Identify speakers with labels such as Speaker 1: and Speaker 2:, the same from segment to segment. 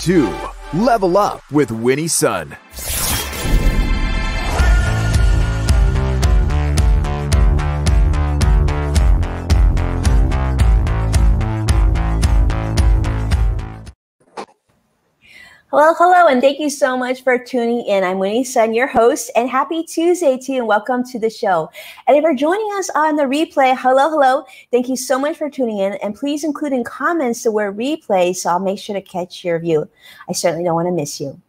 Speaker 1: To Level Up with Winnie Sun.
Speaker 2: Hello, hello, and thank you so much for tuning in. I'm Winnie Sun, your host, and happy Tuesday to you, and welcome to the show. And if you're joining us on the replay, hello, hello, thank you so much for tuning in, and please include in comments the word replay so I'll make sure to catch your view. I certainly don't want to miss you.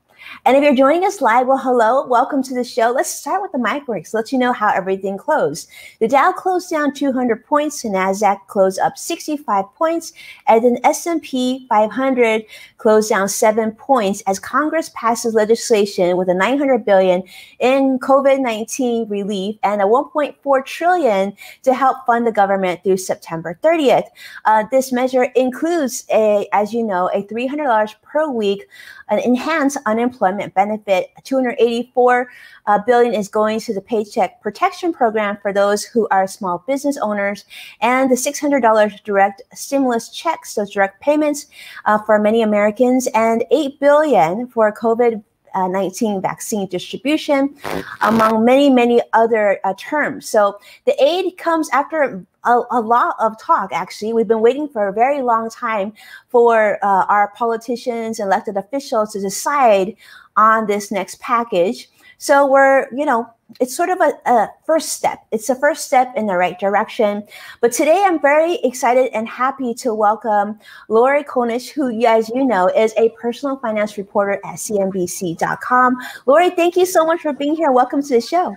Speaker 2: And if you're joining us live, well, hello, welcome to the show. Let's start with the microweeks. Let you know how everything closed. The Dow closed down 200 points, the Nasdaq closed up 65 points, and then S&P 500 closed down seven points as Congress passes legislation with a 900 billion in COVID-19 relief and a 1.4 trillion to help fund the government through September 30th. Uh, this measure includes a, as you know, a $300 per week an enhanced unemployment benefit. 284 uh, billion is going to the Paycheck Protection Program for those who are small business owners, and the $600 direct stimulus checks, those direct payments uh, for many Americans, and 8 billion for COVID 19 vaccine distribution, among many, many other uh, terms. So the aid comes after a, a, lot of talk, actually. We've been waiting for a very long time for uh, our politicians and elected officials to decide on this next package. So we're, you know, it's sort of a, a, first step. It's a first step in the right direction. But today I'm very excited and happy to welcome Lorie Konish, who, as you know, is a personal finance reporter at CNBC.com. Lorie, thank you so much for being here. Welcome to the show.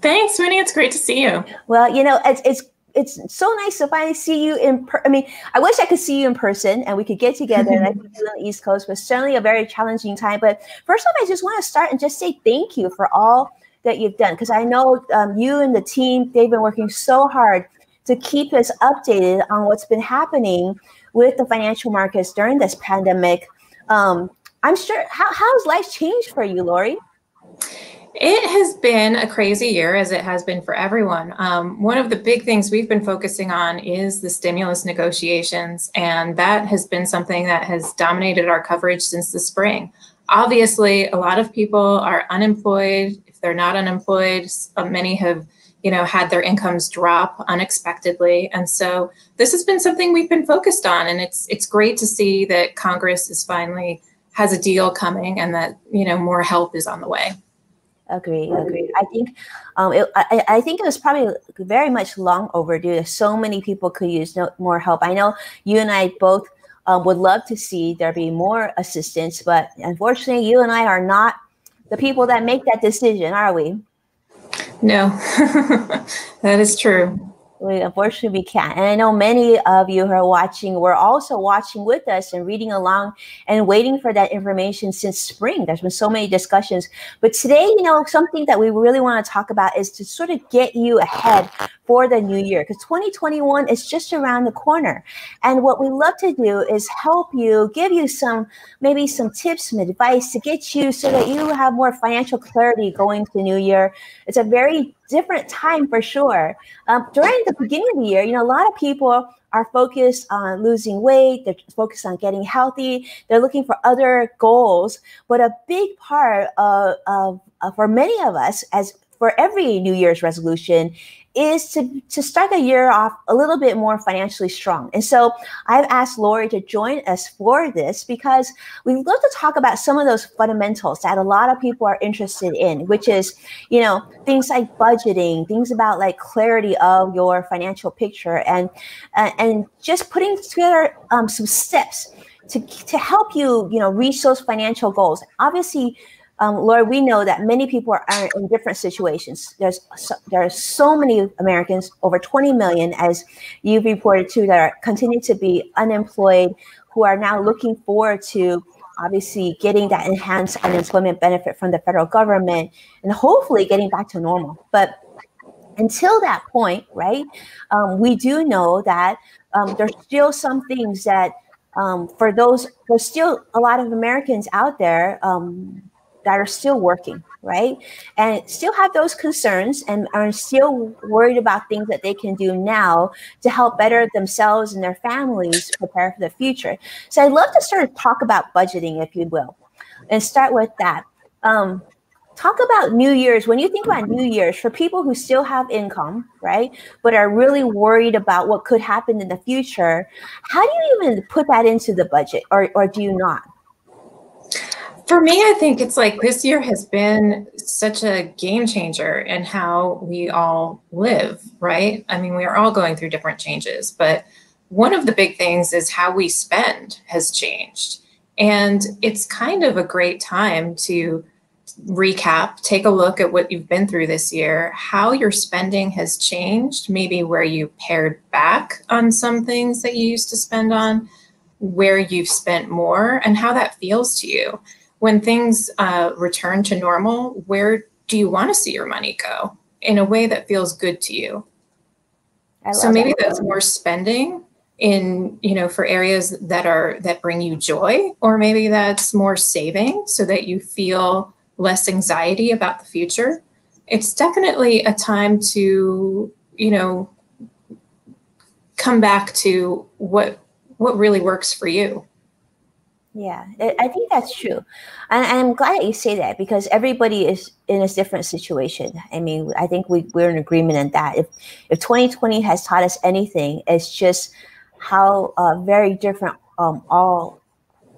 Speaker 3: Thanks, Winnie. It's great to see you.
Speaker 2: Well, you know, it's, it's it's so nice to finally see you in per- I mean, I wish I could see you in person and we could get together and I could be on the East Coast, but certainly a very challenging time. But first off, I just want to start and just say thank you for all that you've done because I know um, you and the team, they've been working so hard to keep us updated on what's been happening with the financial markets during this pandemic. Um, I'm sure, how, how has life changed for you, Lorie?
Speaker 3: It has been a crazy year, as it has been for everyone. Um, one of the big things we've been focusing on is the stimulus negotiations, and that has been something that has dominated our coverage since the spring. Obviously, a lot of people are unemployed. They're not unemployed, uh, many have you know had their incomes drop unexpectedly and so this has been something we've been focused on and it's it's great to see that congress is finally has a deal coming and that you know more help is on the way
Speaker 2: Agree, agree. I think, um, it, I, I think it was probably very much long overdue. So many people could use no, more help. I know you and I both um, would love to see there be more assistance, but unfortunately, you and I are not the people that make that decision, are we?
Speaker 3: No, that is true
Speaker 2: we unfortunately we can't. And I know many of you who are watching were also watching with us and reading along and waiting for that information since spring. There's been so many discussions. But today, you know, something that we really want to talk about is to sort of get you ahead for the new year because 2021 is just around the corner. And what we love to do is help you, give you some maybe some tips, some advice to get you so that you have more financial clarity going to the new year. It's a very different time for sure. Um, during the beginning of the year, you know, a lot of people are focused on losing weight, they're focused on getting healthy, they're looking for other goals. But a big part of, of, of for many of us, as for every New Year's resolution, is to, to start the year off a little bit more financially strong. And so I've asked Lorie to join us for this because we love to talk about some of those fundamentals that a lot of people are interested in, which is, you know, things like budgeting, things about like clarity of your financial picture and, uh, and just putting together um, some steps to, to help you, you know, reach those financial goals. Obviously, um, Lorie, we know that many people are, in different situations. There's so, there are so many Americans, over 20 million, as you've reported to, that are continue to be unemployed, who are now looking forward to obviously getting that enhanced unemployment benefit from the federal government and hopefully getting back to normal. But until that point, right, um, we do know that um, there's still some things that um, for those, there's still a lot of Americans out there um, that are still working, right? And still have those concerns and are still worried about things that they can do now to help better themselves and their families prepare for the future. So I'd love to sort of talk about budgeting, if you will, and start with that. Um, talk about New Year's. When you think about New Year's, for people who still have income, right, but are really worried about what could happen in the future, how do you even put that into the budget, or, or do you not?
Speaker 3: For me, I think it's like this year has been such a game changer in how we all live, right? I mean, we are all going through different changes, but one of the big things is how we spend has changed. And it's kind of a great time to recap, take a look at what you've been through this year, how your spending has changed, maybe where you pared back on some things that you used to spend on, where you've spent more, and how that feels to you when things uh, return to normal, where do you want to see your money go in a way that feels good to you? So maybe that. that's more spending in you know for areas that are that bring you joy or maybe that's more saving so that you feel less anxiety about the future it's definitely a time to you know come back to what what really works for you
Speaker 2: yeah, I think that's true. And I'm glad that you say that because everybody is in a different situation. I mean, I think we, we're in agreement on that. If, if 2020 has taught us anything, it's just how uh, very different um, all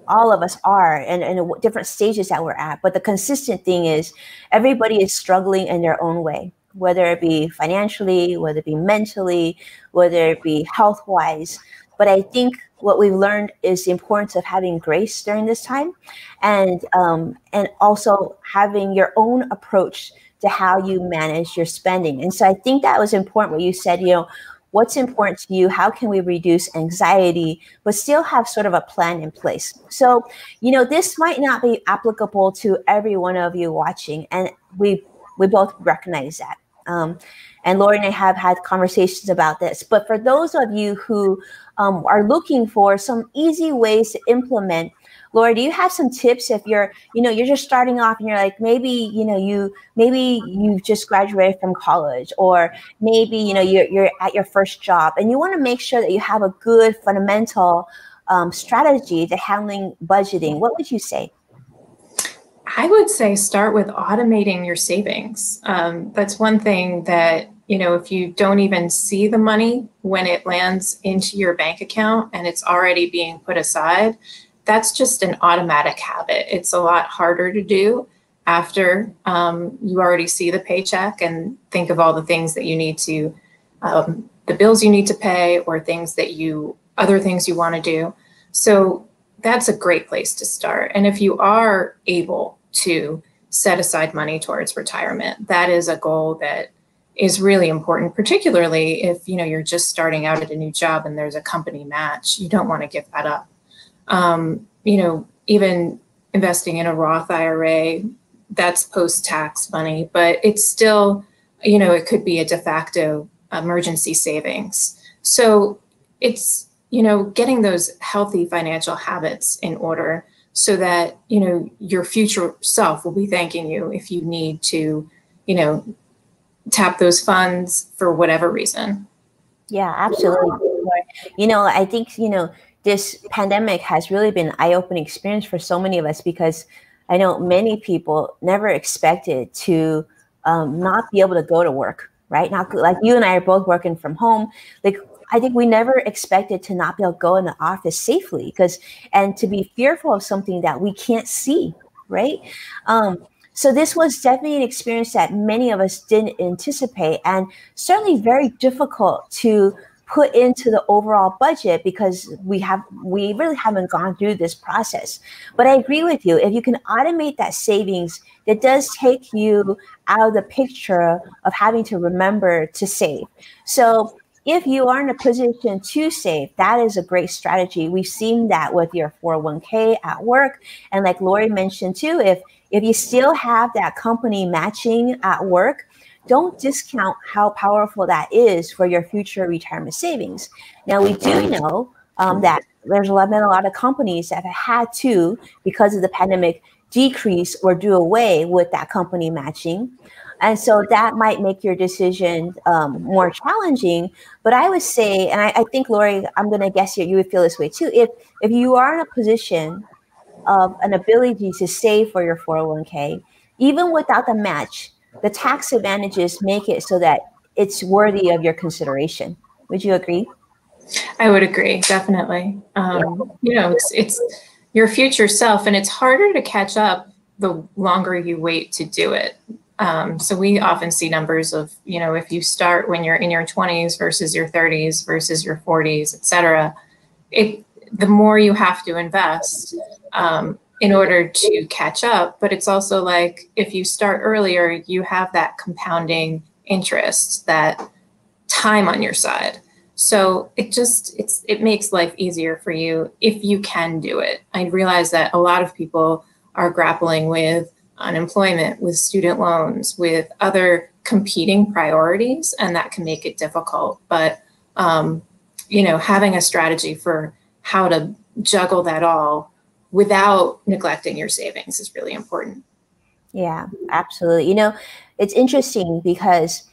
Speaker 2: all of us are and, and different stages that we're at. But the consistent thing is everybody is struggling in their own way, whether it be financially, whether it be mentally, whether it be health wise. But I think what we've learned is the importance of having grace during this time, and um, and also having your own approach to how you manage your spending. And so I think that was important. What you said, you know, what's important to you how can we reduce anxiety but still have sort of a plan in place so you know this might not be applicable to every one of you watching and we we both recognize that um, and Lorie and I have had conversations about this. But for those of you who um, are looking for some easy ways to implement, Lorie, do you have some tips if you're, you know, you're just starting off and you're like, maybe, you know, you maybe you've just graduated from college, or maybe, you know, you're you're at your first job, and you want to make sure that you have a good fundamental um, strategy to handling budgeting. What would you say?
Speaker 3: I would say start with automating your savings. Um, that's one thing that, you know, if you don't even see the money when it lands into your bank account and it's already being put aside, that's just an automatic habit. It's a lot harder to do after um, you already see the paycheck and think of all the things that you need to, um, the bills you need to pay or things that you, other things you want to do. So that's a great place to start. And if you are able to set aside money towards retirement. That is a goal that is really important, particularly if you know you're just starting out at a new job and there's a company match. You don't want to give that up. Um, you know, even investing in a Roth IRA, that's post-tax money, but it's still, you know, it could be a de facto emergency savings. So it's you know getting those healthy financial habits in order so that you know your future self will be thanking you if you need to you know tap those funds for whatever reason.
Speaker 2: Yeah absolutely. You know i think you know this pandemic has really been an eye-opening experience for so many of us because i know many people never expected to um, not be able to go to work right? Now like you and i are both working from home. Like I think we never expected to not be able to go in the office safely because and to be fearful of something that we can't see, right? Um, so this was definitely an experience that many of us didn't anticipate, and certainly very difficult to put into the overall budget because we have we really haven't gone through this process. But I agree with you. If you can automate that savings, that does take you out of the picture of having to remember to save. So if you are in a position to save, that is a great strategy. We've seen that with your 401k at work. And like Lorie mentioned too, if if you still have that company matching at work, don't discount how powerful that is for your future retirement savings. Now we do know um, that there's been a lot of companies that have had to, because of the pandemic, decrease or do away with that company matching. And so that might make your decision um, more challenging. But I would say, and I, I think Lorie, I'm going to guess you, you would feel this way too. If if you are in a position of an ability to save for your 401k, even without the match, the tax advantages make it so that it's worthy of your consideration. Would you agree?
Speaker 3: I would agree, definitely. Um, yeah. You know, it's it's your future self, and it's harder to catch up the longer you wait to do it. Um, so we often see numbers of, you know, if you start when you're in your 20s versus your 30s versus your 40s, et cetera, it, the more you have to invest um, in order to catch up. But it's also like if you start earlier, you have that compounding interest, that time on your side. So it just it's it makes life easier for you if you can do it. I realize that a lot of people are grappling with unemployment, with student loans, with other competing priorities, and that can make it difficult. But um, you know, having a strategy for how to juggle that all without neglecting your savings is really important.
Speaker 2: Yeah, absolutely. You know, it's interesting because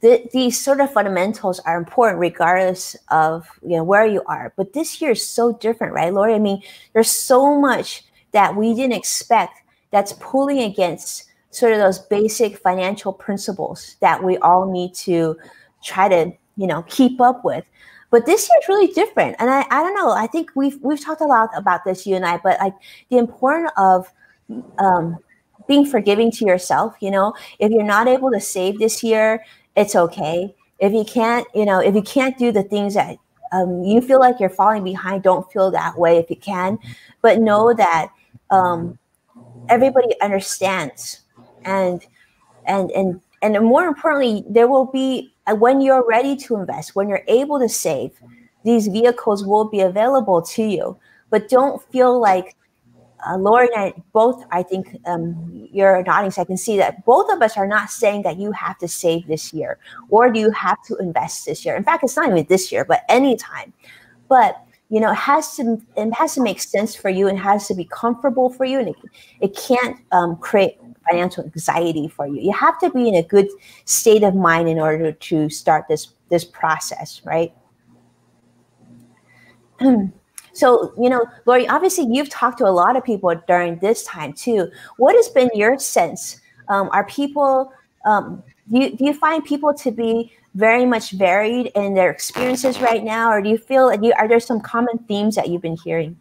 Speaker 2: the, these sort of fundamentals are important regardless of you know where you are. But this year is so different, right, Lorie? I mean, there's so much that we didn't expect that's pulling against sort of those basic financial principles that we all need to try to you know keep up with. But this year is really different and i, I don't know i think we've we've talked a lot about this you and i but like the importance of um, being forgiving to yourself you know? If you're not able to save this year it's okay. If you can't you know if you can't do the things that um, you feel like you're falling behind don't feel that way if you can. But know that um, everybody understands and and and and more importantly there will be uh, when you're ready to invest when you're able to save these vehicles will be available to you but don't feel like uh, Lorie and I both, I think um, you're nodding, so I can see that both of us are not saying that you have to save this year or do you have to invest this year. In fact, it's not even this year, but anytime. But you know, it has to it has to make sense for you and has to be comfortable for you, and it, it can't um, create financial anxiety for you. You have to be in a good state of mind in order to start this this process, right? so, you know, Lorie, obviously you've talked to a lot of people during this time too. What has been your sense? Um, are people um, do you, do you find people to be very much varied in their experiences right now, or do you feel like you are there some common themes that you've been hearing?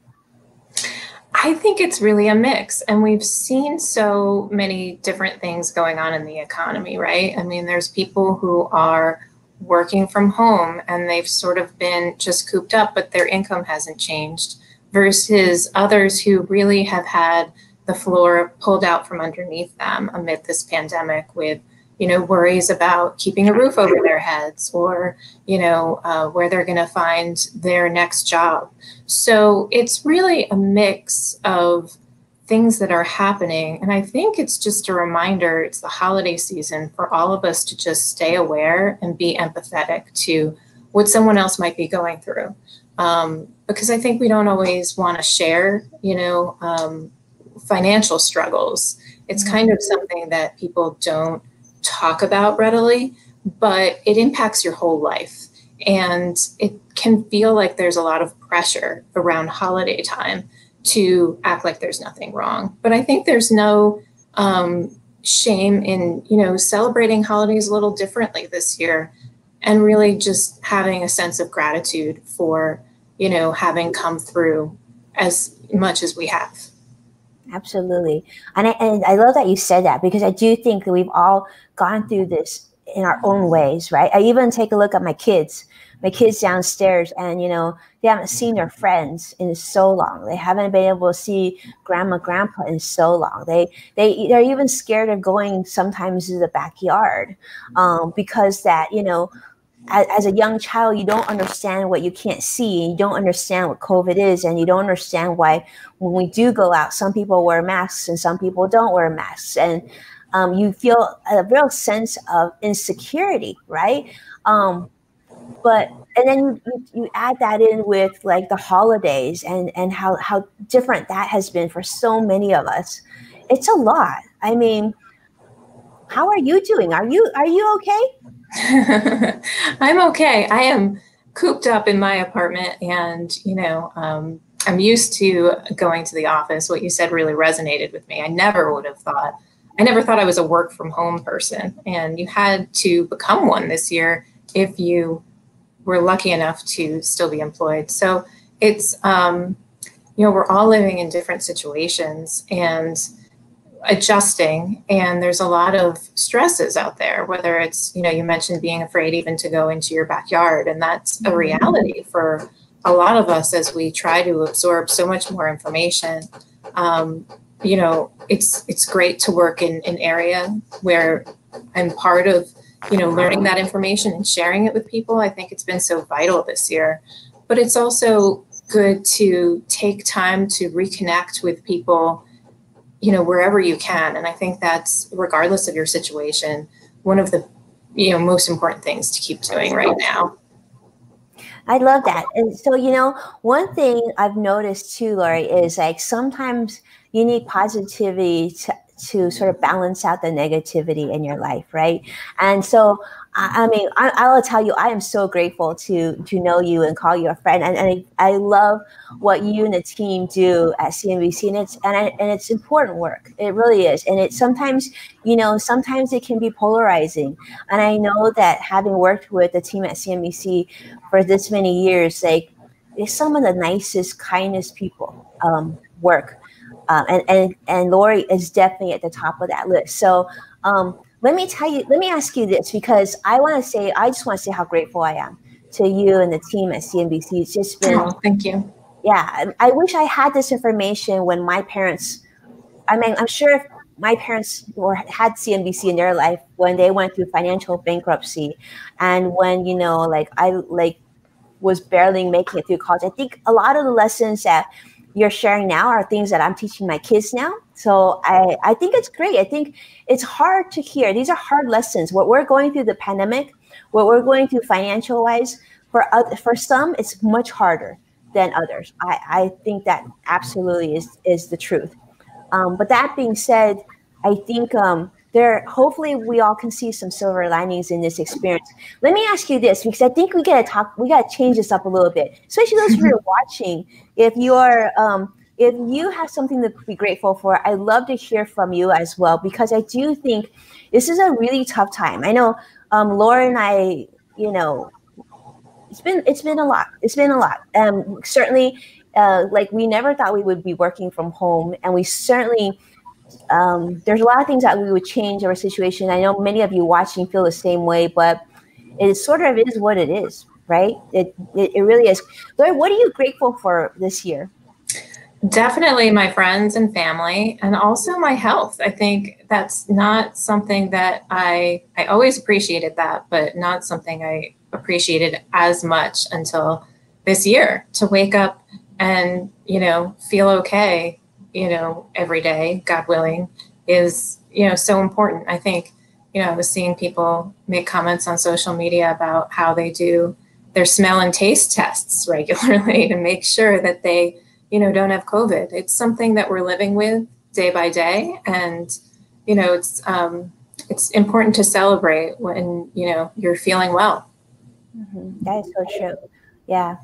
Speaker 3: I think it's really a mix, and we've seen so many different things going on in the economy, right? I mean, there's people who are working from home and they've sort of been just cooped up, but their income hasn't changed, versus others who really have had the floor pulled out from underneath them amid this pandemic with you know, worries about keeping a roof over their heads or, you know, uh, where they're going to find their next job. So it's really a mix of things that are happening. And I think it's just a reminder it's the holiday season for all of us to just stay aware and be empathetic to what someone else might be going through. Um, because I think we don't always want to share, you know, um, financial struggles. It's mm-hmm. kind of something that people don't talk about readily, but it impacts your whole life. And it can feel like there's a lot of pressure around holiday time to act like there's nothing wrong. But I think there's no um, shame in, you know, celebrating holidays a little differently this year and really just having a sense of gratitude for, you know, having come through as much as we have.
Speaker 2: Absolutely. And I, and I love that you said that because I do think that we've all gone through this in our own ways, right? I even take a look at my kids, my kids downstairs, and you know, they haven't seen their friends in so long. They haven't been able to see grandma, grandpa in so long. They they they're even scared of going sometimes to the backyard um, because that you know as, as, a young child, you don't understand what you can't see. You don't understand what COVID is, and you don't understand why when we do go out, some people wear masks and some people don't wear masks, and um, you feel a real sense of insecurity, right? Um, but and then you, you add that in with like the holidays and and how how different that has been for so many of us it's a lot. I mean, how are you doing? Are you are you
Speaker 3: okay? I'm okay. I am cooped up in my apartment, and you know, um, I'm used to going to the office. What you said really resonated with me. I never would have thought. I never thought I was a work from home person, and you had to become one this year if you were lucky enough to still be employed. So it's um, you know we're all living in different situations and adjusting and there's a lot of stresses out there whether it's you know you mentioned being afraid even to go into your backyard and that's a mm-hmm. reality for a lot of us as we try to absorb so much more information. Um, you know it's it's great to work in an area where i'm part of you know learning that information and sharing it with people. I think it's been so vital this year. But it's also good to take time to reconnect with people you know wherever you can. And i think that's regardless of your situation one of the you know most important things to keep doing right now.
Speaker 2: I love that. And so you know one thing i've noticed too Lorie is like sometimes you need positivity to, to sort of balance out the negativity in your life right? And so I, mean, I, I, will tell you, I am so grateful to to know you and call you a friend, and, and I, I love what you and the team do at CNBC, and it's and I, and it's important work. It really is, and it sometimes, you know, sometimes it can be polarizing, and I know that having worked with the team at CNBC for this many years, like, it's some of the nicest, kindest people um, work. Uh, and, and and Lorie is definitely at the top of that list. So um, let me tell you, let me ask you this because I want to say, I just want to say how grateful I am to you and the team at CNBC. It's just been,
Speaker 3: oh, thank you.
Speaker 2: Yeah, I wish I had this information when my parents. I mean, I'm sure if my parents were had CNBC in their life when they went through financial bankruptcy, and when you know, like I like was barely making it through college. I think a lot of the lessons that you're sharing now are things that I'm teaching my kids now. So I, I think it's great. I think it's hard to hear. These are hard lessons. What we're going through the pandemic, what we're going through financial wise, for for some, it's much harder than others. I, I think that absolutely is is the truth. Um, but that being said, I think um, there hopefully we all can see some silver linings in this experience. Let me ask you this because i think we gotta talk we gotta change this up a little bit. Especially those who are watching if you're um, if you have something to be grateful for i'd love to hear from you as well because i do think this is a really tough time. I know um, laura and i you know it's been it's been a lot it's been a lot. Um certainly uh, like we never thought we would be working from home and we certainly um, there's a lot of things that we would change our situation. I know many of you watching feel the same way, but it sort of is what it is, right? It, it, it really is. Lorie, what are you grateful for this year?
Speaker 3: Definitely my friends and family, and also my health. I think that's not something that I I always appreciated that, but not something I appreciated as much until this year. To wake up and you know feel okay you know, every day, God willing, is, you know, so important. I think, you know, I was seeing people make comments on social media about how they do their smell and taste tests regularly to make sure that they, you know, don't have COVID. It's something that we're living with day by day. And, you know, it's, um, it's important to celebrate when, you know, you're feeling well.
Speaker 2: Mm-hmm. That is so true. Yeah,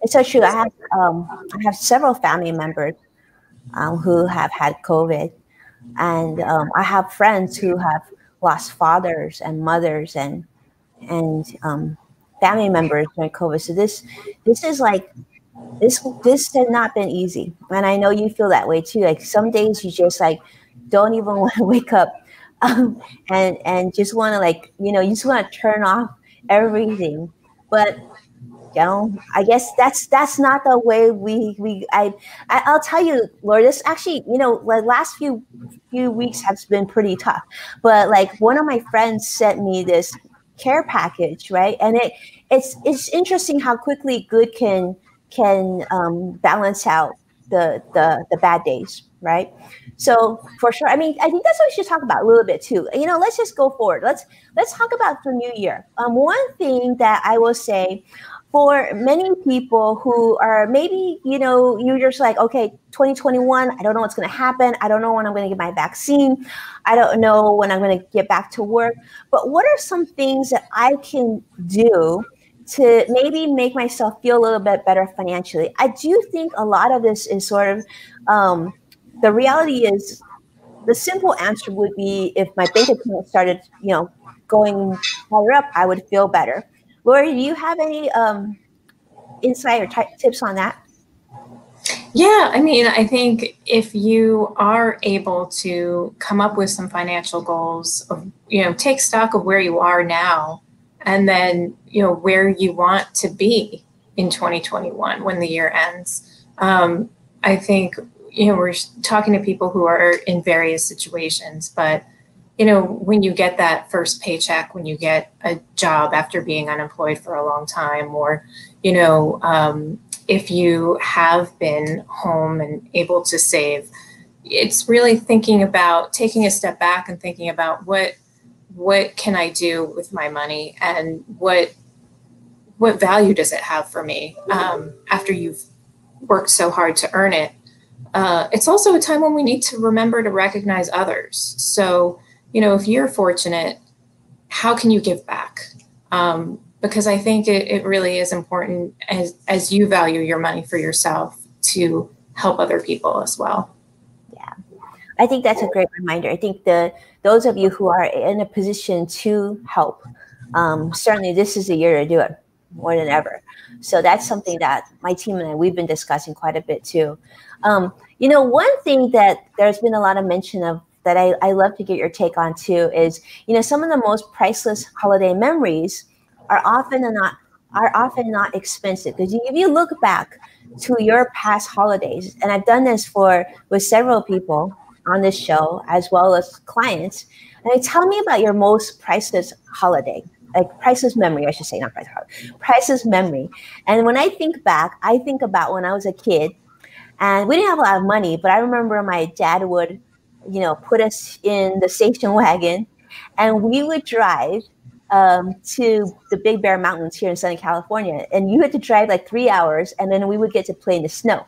Speaker 2: it's so true. I have um, I have several family members um, who have had COVID. And um, I have friends who have lost fathers and mothers and and um, family members during COVID. So this this is like this this has not been easy, and I know you feel that way too. Like some days you just like don't even want to wake up, um, and and just want to like you know you just want to turn off everything. But you know? I guess that's that's not the way we we i, I will tell you Lorie this actually you know the last few few weeks has been pretty tough. But like one of my friends sent me this care package right? And it it's it's interesting how quickly good can can um, balance out the the the bad days right? So for sure i mean i think that's what we should talk about a little bit too. You know let's just go forward. Let's let's talk about the new year. Um, one thing that i will say for many people who are maybe, you know, you're just like, okay, 2021, I don't know what's going to happen. I don't know when I'm going to get my vaccine. I don't know when I'm going to get back to work. But what are some things that I can do to maybe make myself feel a little bit better financially? I do think a lot of this is sort of um, the reality is the simple answer would be if my bank account started, you know, going higher up, I would feel better. Lorie, do you have any um, insight or t- tips on that?
Speaker 3: Yeah, I mean, I think if you are able to come up with some financial goals, of, you know, take stock of where you are now and then, you know, where you want to be in 2021 when the year ends. Um, I think, you know, we're talking to people who are in various situations, but you know, when you get that first paycheck, when you get a job after being unemployed for a long time, or, you know, um, if you have been home and able to save, it's really thinking about taking a step back and thinking about what what can I do with my money and what what value does it have for me um, after you've worked so hard to earn it. Uh, it's also a time when we need to remember to recognize others. So you know, if you're fortunate, how can you give back? Um, because I think it, it really is important as, as you value your money for yourself to help other people as well.
Speaker 2: Yeah, I think that's a great reminder. I think the those of you who are in a position to help, um, certainly this is the year to do it more than ever. So that's something that my team and I we've been discussing quite a bit too. Um, you know, one thing that there's been a lot of mention of that I, I love to get your take on too is you know some of the most priceless holiday memories are often not are often not expensive. Because if you look back to your past holidays and i've done this for with several people on this show as well as clients and they tell me about your most priceless holiday like priceless memory i should say not priceless priceless memory. And when i think back i think about when i was a kid and we didn't have a lot of money but i remember my dad would you know, put us in the station wagon, and we would drive um, to the Big Bear Mountains here in Southern California. And you had to drive like three hours, and then we would get to play in the snow.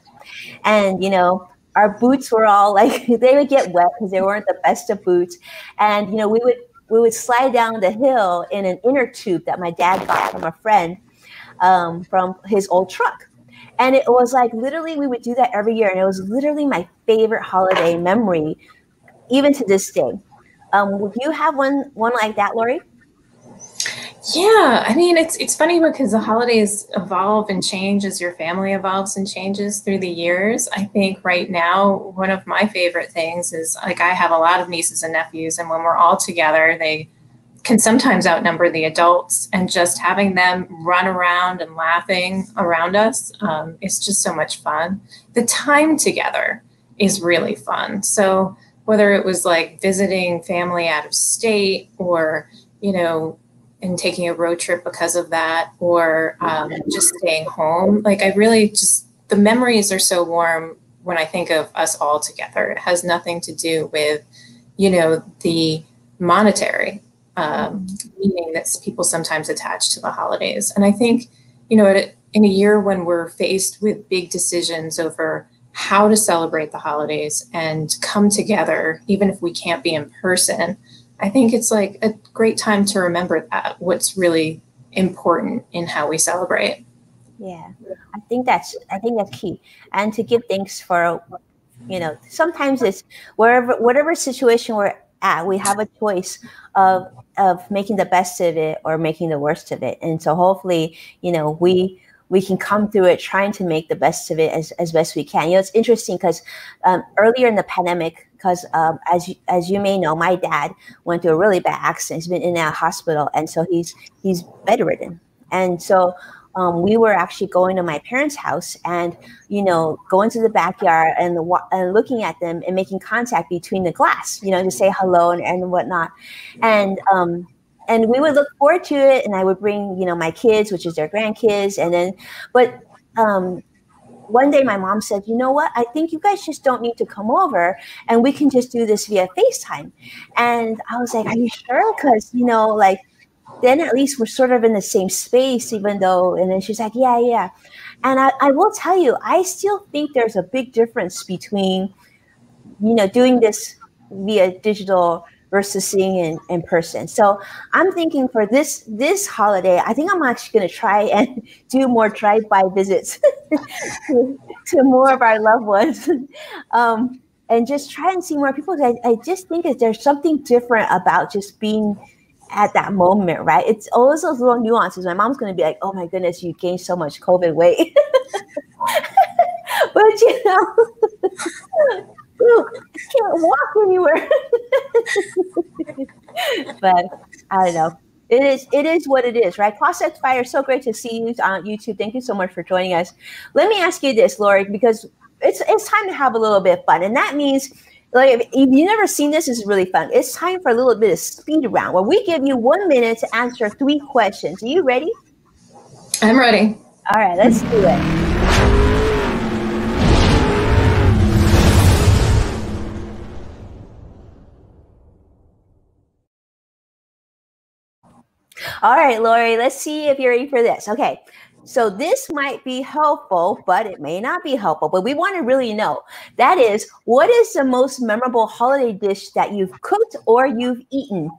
Speaker 2: And you know, our boots were all like they would get wet because they weren't the best of boots. And you know, we would we would slide down the hill in an inner tube that my dad got from a friend um, from his old truck. And it was like literally we would do that every year, and it was literally my favorite holiday memory even to this day. Um, would you have one one like that, Lorie?
Speaker 3: Yeah, I mean it's it's funny because the holidays evolve and change as your family evolves and changes through the years. I think right now one of my favorite things is like I have a lot of nieces and nephews, and when we're all together, they can sometimes outnumber the adults, and just having them run around and laughing around us um, is just so much fun. The time together is really fun. So whether it was like visiting family out of state or, you know, and taking a road trip because of that or um, just staying home. Like, I really just, the memories are so warm when I think of us all together. It has nothing to do with, you know, the monetary um, meaning that people sometimes attach to the holidays. And I think, you know, in a year when we're faced with big decisions over how to celebrate the holidays and come together, even if we can't be in person. I think it's like a great time to remember that what's really important in how we celebrate.
Speaker 2: Yeah, I think that's I think that's key, and to give thanks for, you know, sometimes it's wherever whatever situation we're at, we have a choice of of making the best of it or making the worst of it, and so hopefully, you know, we we can come through it trying to make the best of it as, as best we can. You know, it's interesting because um, earlier in the pandemic, because um, as you, as you may know, my dad went through a really bad accident. He's been in a hospital, and so he's he's bedridden. And so um, we were actually going to my parents' house, and you know, going to the backyard and the, and looking at them and making contact between the glass, you know, to say hello and, and whatnot. And um, and we would look forward to it and i would bring you know my kids which is their grandkids and then but um, one day my mom said you know what? I think you guys just don't need to come over and we can just do this via facetime. And i was like are you sure? Because you know like then at least we're sort of in the same space, even though, and then she's like, yeah, yeah. And I, I will tell you, I still think there's a big difference between, you know, doing this via digital versus seeing in, in person. So I'm thinking for this this holiday, I think I'm actually going to try and do more drive-by visits to, to, more of our loved ones. Um, and just try and see more people. I, I just think that there's something different about just being at that moment, right? It's always those little nuances. My mom's going to be like, "Oh my goodness, you gained so much COVID weight," but you know, can't walk anywhere. but I don't know. It is it is what it is, right? Process Fire, so great to see you on YouTube. Thank you so much for joining us. Let me ask you this, Lorie, because it's it's time to have a little bit of fun, and that means like if, if you've never seen this, it's really fun. It's time for a little bit of speed round where we give you one minute to answer three questions. Are you ready?
Speaker 3: I'm ready.
Speaker 2: All right, let's do it. All right, Lorie, let's see if you're ready for this. Okay. So this might be helpful, but it may not be helpful. But we want to really know that is, what is the most memorable holiday dish that you've cooked or you've eaten?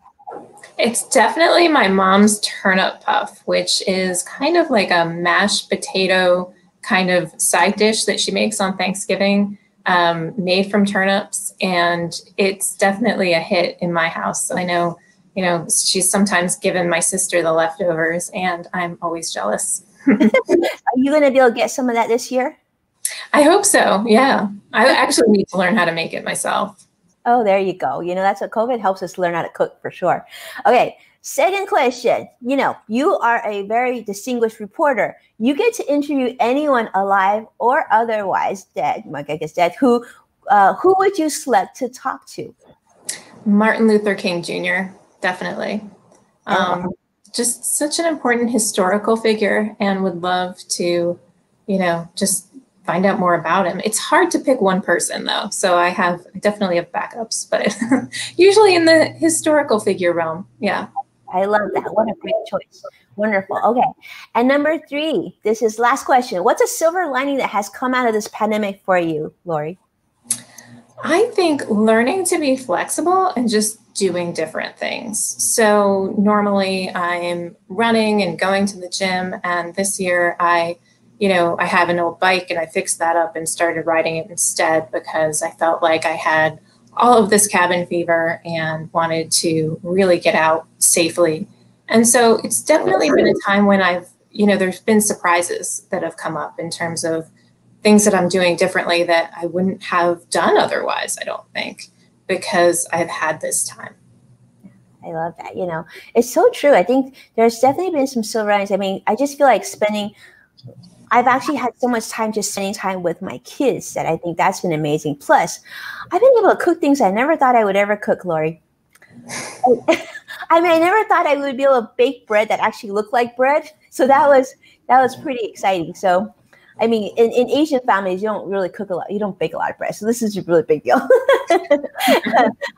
Speaker 3: It's definitely my mom's turnip puff, which is kind of like a mashed potato kind of side dish that she makes on Thanksgiving, um, made from turnips. And it's definitely a hit in my house. I know, you know, she's sometimes given my sister the leftovers, and I'm always jealous.
Speaker 2: Are you going to be able to get some of that this year?
Speaker 3: I hope so. Yeah. I actually need to learn how to make it myself.
Speaker 2: Oh, there you go. You know, that's what COVID helps us learn how to cook for sure. Okay. Second question. You know, you are a very distinguished reporter. You get to interview anyone alive or otherwise dead, I guess dead, who uh, who would you select to talk to?
Speaker 3: Martin Luther King Jr. Definitely. Uh-huh. Um, just such an important historical figure and would love to, you know, just find out more about him. It's hard to pick one person though. So I have I definitely have backups, but usually in the historical figure realm. Yeah.
Speaker 2: I love that. What a great choice. Wonderful. Okay. And number three, this is last question. What's a silver lining that has come out of this pandemic for you, Lorie?
Speaker 3: I think learning to be flexible and just doing different things. So normally I'm running and going to the gym and this year I you know, I have an old bike and I fixed that up and started riding it instead because I felt like I had all of this cabin fever and wanted to really get out safely. And so it's definitely been a time when I've, you know, there's been surprises that have come up in terms of things that I'm doing differently that I wouldn't have done otherwise, I don't think because I've had this time.
Speaker 2: I love that. You know, it's so true. I think there's definitely been some silver linings. I mean, I just feel like spending. I've actually had so much time just spending time with my kids that I think that's been amazing. Plus, I've been able to cook things I never thought I would ever cook, Lorie. I mean, I never thought I would be able to bake bread that actually looked like bread. So that was that was pretty exciting. So I mean, in, in Asian families, you don't really cook a lot. You don't bake a lot of bread. So this is a really big deal.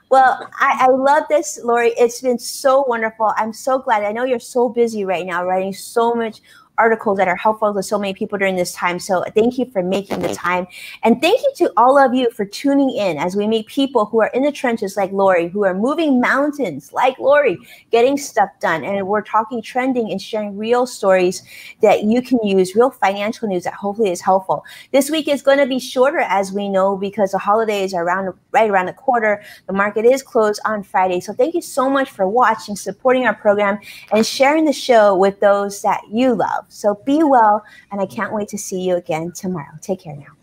Speaker 2: well, I, I love this, Lorie. It's been so wonderful. I'm so glad. I know you're so busy right now, writing so much articles that are helpful to so many people during this time. So thank you for making the time. And thank you to all of you for tuning in as we meet people who are in the trenches like Lorie, who are moving mountains like Lorie, getting stuff done. And we're talking trending and sharing real stories that you can use, real financial news that hopefully is helpful. This week is going to be shorter, as we know, because the holidays are around right around the quarter. The market is closed on Friday. So thank you so much for watching, supporting our program, and sharing the show with those that you love yourself. So be well, and I can't wait to see you again tomorrow. Take care now.